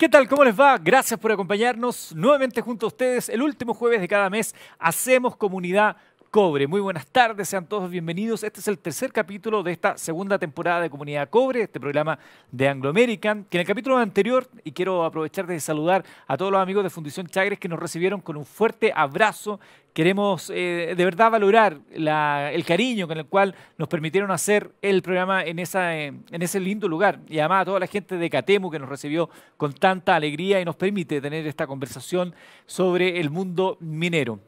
¿Qué tal? ¿Cómo les va? Gracias por acompañarnos nuevamente junto a ustedes. El último jueves de cada mes hacemos comunidad Cobre. Muy buenas tardes, sean todos bienvenidos. Este es el tercer capítulo de esta segunda temporada de Comunidad Cobre, este programa de Anglo American, que en el capítulo anterior, y quiero aprovechar de saludar a todos los amigos de Fundición Chagres que nos recibieron con un fuerte abrazo. Queremos eh, de verdad valorar el cariño con el cual nos permitieron hacer el programa en, esa, en ese lindo lugar. Y además a toda la gente de Catemu que nos recibió con tanta alegría y nos permite tener esta conversación sobre el mundo minero.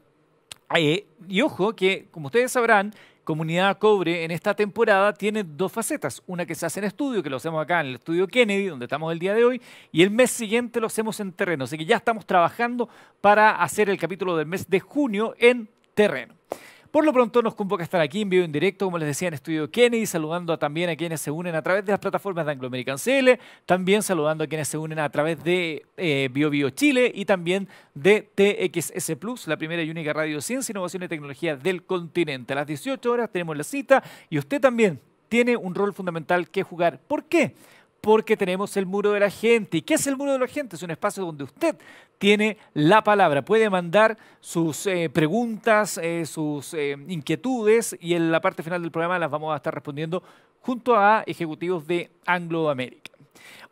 Y ojo que, como ustedes sabrán, Comunidad Cobre en esta temporada tiene dos facetas. Una que se hace en estudio, que lo hacemos acá en el estudio Kennedy, donde estamos el día de hoy, y el mes siguiente lo hacemos en terreno. Así que ya estamos trabajando para hacer el capítulo del mes de junio en terreno. Por lo pronto nos convoca estar aquí en vivo en directo, como les decía, en Estudio Kennedy, saludando también a quienes se unen a través de las plataformas de Anglo American CL, también saludando a quienes se unen a través de eh, BioBio Chile y también de TXS Plus, la primera y única radio de ciencia, innovación y tecnología del continente. A las 18 horas tenemos la cita y usted también tiene un rol fundamental que jugar. ¿Por qué? Porque tenemos el muro de la gente. ¿Y qué es el muro de la gente? Es un espacio donde usted tiene la palabra. Puede mandar sus eh, preguntas, eh, sus eh, inquietudes y en la parte final del programa las vamos a estar respondiendo junto a ejecutivos de Anglo America.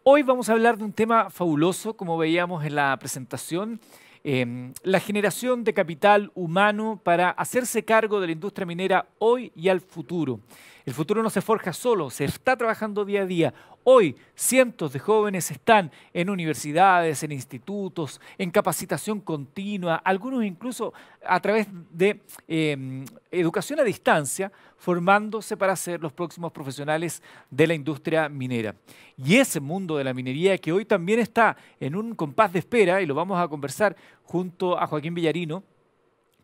Hoy vamos a hablar de un tema fabuloso, como veíamos en la presentación, Em, la generación de capital humano para hacerse cargo de la industria minera hoy y al futuro. El futuro no se forja solo, se está trabajando día a día. Hoy cientos de jóvenes están en universidades, en institutos, en capacitación continua, algunos incluso a través de em, educación a distancia, formándose para ser los próximos profesionales de la industria minera. Y ese mundo de la minería que hoy también está en un compás de espera, y lo vamos a conversar junto a Joaquín Villarino,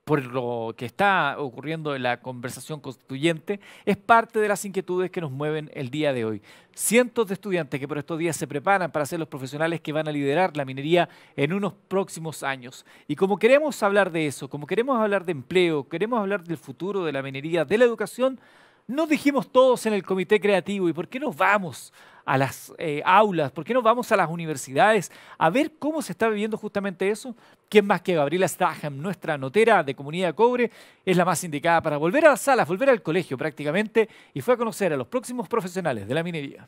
por lo que está ocurriendo en la conversación constituyente, es parte de las inquietudes que nos mueven el día de hoy. Cientos de estudiantes que por estos días se preparan para ser los profesionales que van a liderar la minería en unos próximos años. Y como queremos hablar de eso, como queremos hablar de empleo, queremos hablar del futuro de la minería, de la educación, nos dijimos todos en el comité creativo, ¿y por qué nos vamos a las eh, aulas? ¿Por qué no vamos a las universidades a ver cómo se está viviendo justamente eso? ¿Quién más que Gabriela Staham, nuestra notera de Comunidad Cobre, es la más indicada para volver a las salas, volver al colegio prácticamente y fue a conocer a los próximos profesionales de la minería?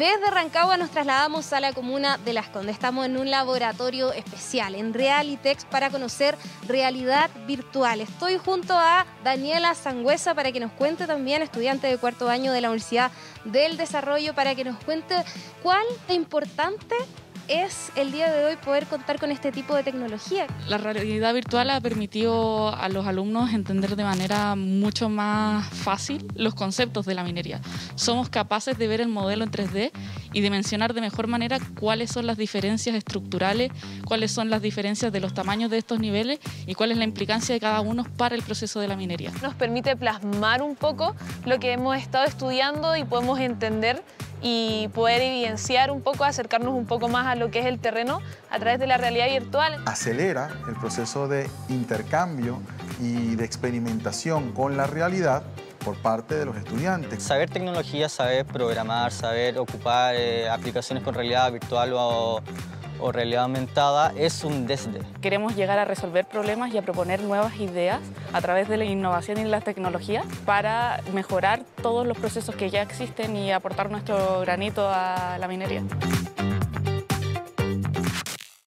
Desde Rancagua nos trasladamos a la comuna de Las Condes. Estamos en un laboratorio especial, en Realitex, para conocer realidad virtual. Estoy junto a Daniela Sangüesa para que nos cuente también, estudiante de cuarto año de la Universidad del Desarrollo, para que nos cuente cuál es importante es el día de hoy poder contar con este tipo de tecnología. La realidad virtual ha permitido a los alumnos entender de manera mucho más fácil los conceptos de la minería. Somos capaces de ver el modelo en 3D y de mencionar de mejor manera cuáles son las diferencias estructurales, cuáles son las diferencias de los tamaños de estos niveles y cuál es la implicancia de cada uno para el proceso de la minería. Nos permite plasmar un poco lo que hemos estado estudiando y podemos entender y poder evidenciar un poco, acercarnos un poco más a lo que es el terreno a través de la realidad virtual. Acelera el proceso de intercambio y de experimentación con la realidad por parte de los estudiantes. Saber tecnología, saber programar, saber ocupar eh, aplicaciones con realidad virtual o o realidad aumentada es un desde. Queremos llegar a resolver problemas y a proponer nuevas ideas a través de la innovación y la tecnología para mejorar todos los procesos que ya existen y aportar nuestro granito a la minería.